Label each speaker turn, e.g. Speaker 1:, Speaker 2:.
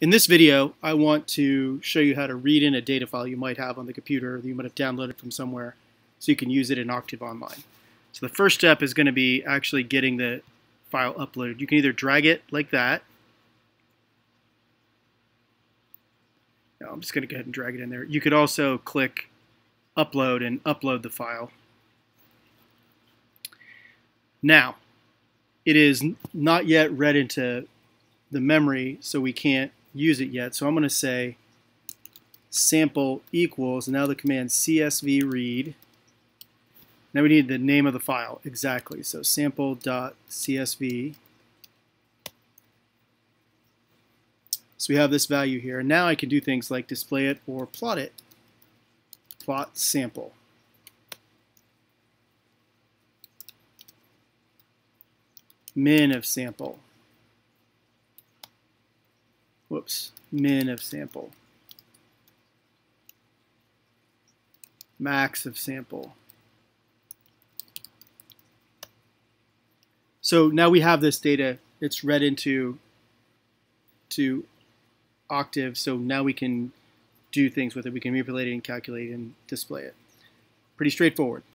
Speaker 1: In this video, I want to show you how to read in a data file you might have on the computer that you might have downloaded from somewhere so you can use it in Octave Online. So the first step is going to be actually getting the file uploaded. You can either drag it like that. No, I'm just going to go ahead and drag it in there. You could also click upload and upload the file. Now, it is not yet read into the memory, so we can't use it yet. So I'm going to say sample equals, now the command csv read. Now we need the name of the file, exactly. So sample.csv. So we have this value here. And now I can do things like display it or plot it. Plot sample. Min of sample. Whoops, min of sample. Max of sample. So now we have this data. It's read into to Octave, so now we can do things with it. We can manipulate it and calculate and display it. Pretty straightforward.